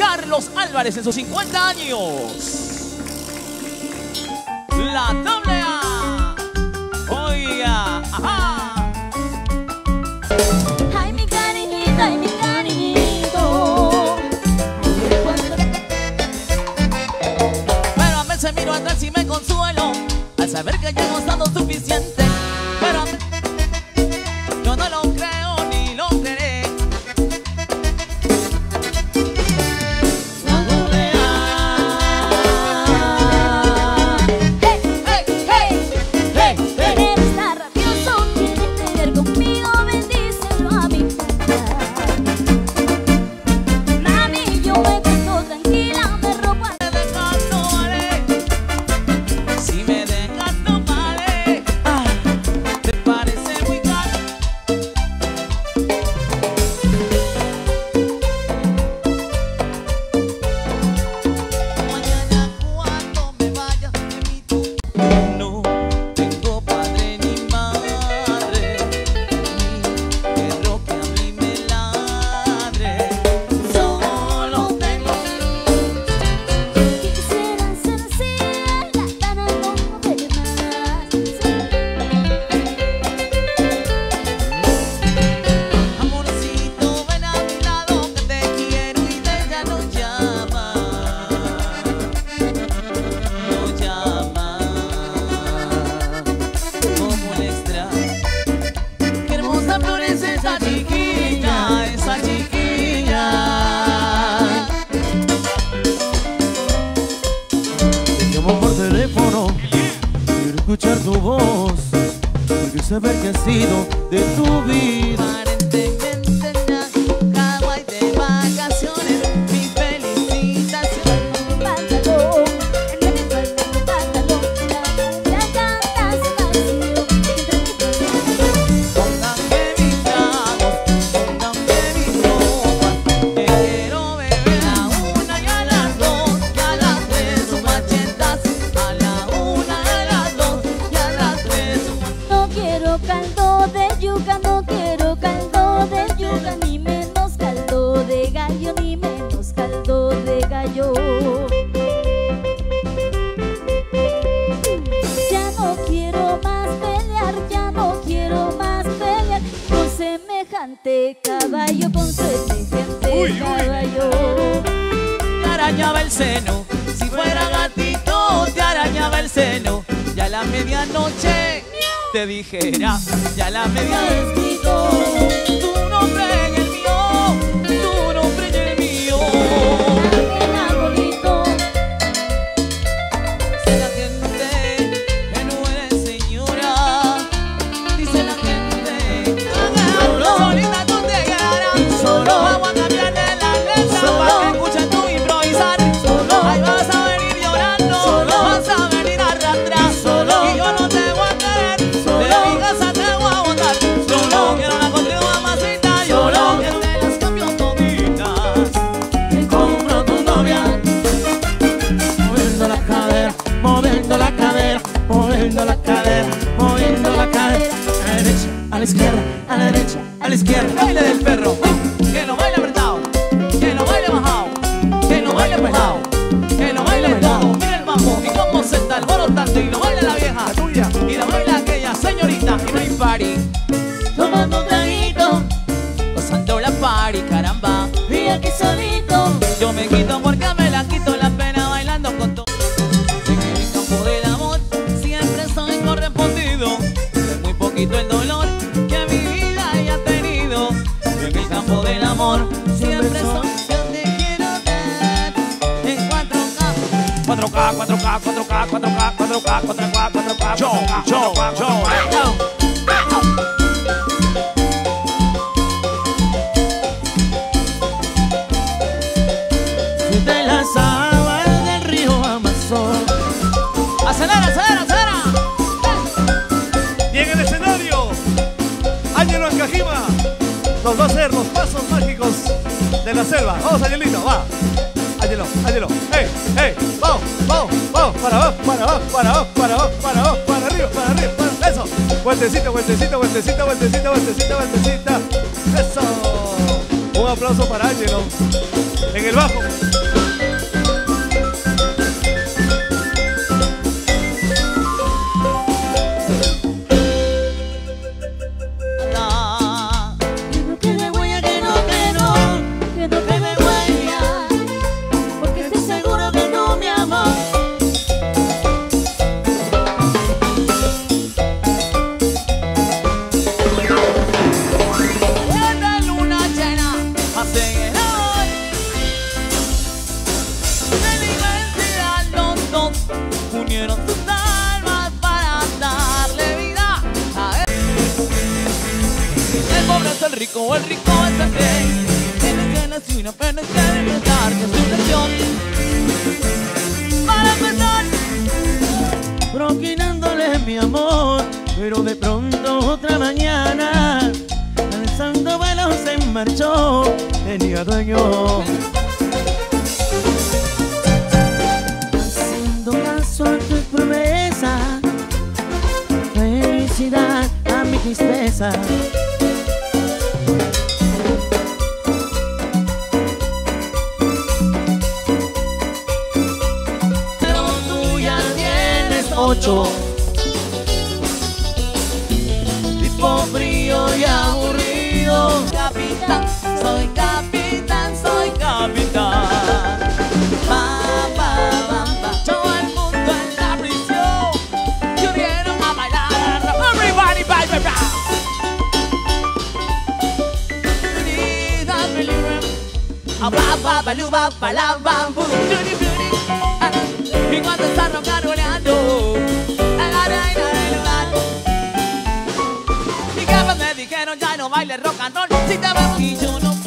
Carlos Álvarez en sus 50 años. La doble hey, tu voz, quiero saber qué ha sido de tu vida. Ni menos caldo de gallo, ni menos caldo de gallo. Ya no quiero más pelear, ya no quiero más pelear con semejante caballo, con semejante caballo. te arañaba el seno, si fuera gatito te arañaba el seno, ya a la medianoche te dijera, ya a la medianoche moviendo la cadera, moviendo la cadera, a la derecha, a la izquierda, a la derecha, a la izquierda. baile del perro, que lo baile apretado, que lo baile bajado, que lo baile pegado, que lo baile todo, mira el mambo y cómo se está alborotando. y 4K, 4K, 4K, 4K, 4K, 4K, 4K. Yo, yo, yo. De las aguas del río Amazon. Acelera, acelera, acelera. Y en el escenario, Ángelo Encajima nos va a hacer los pasos mágicos de la selva. Vamos, Angelito, va. Ángelo, Ángelo, hey, hey, vamos, vamos, vamos, para abajo, para abajo, para abajo, para abajo, para abajo, para arriba, para arriba, para eso. Vueltecita, vueltecita, vueltecita, vueltecita, vueltecita, vueltecita. Eso. Un aplauso para Ángelo. En el bajo. Es el rico el rico es el rey. Tiene que nacer una pena que enfrentar que su lección. Para empezar, Proquinándole mi amor, pero de pronto otra mañana, santo velo se marchó, tenía dueño. Haciendo caso a tus promesas, felicidad a mi tristeza. Ocho. Tipo frío y aburrido. capitán, soy capitán, soy capitán. Ba, ba, ba, lu, ba, ba, la, ba, bu, ya no baile rock and roll. Si te veo y yo no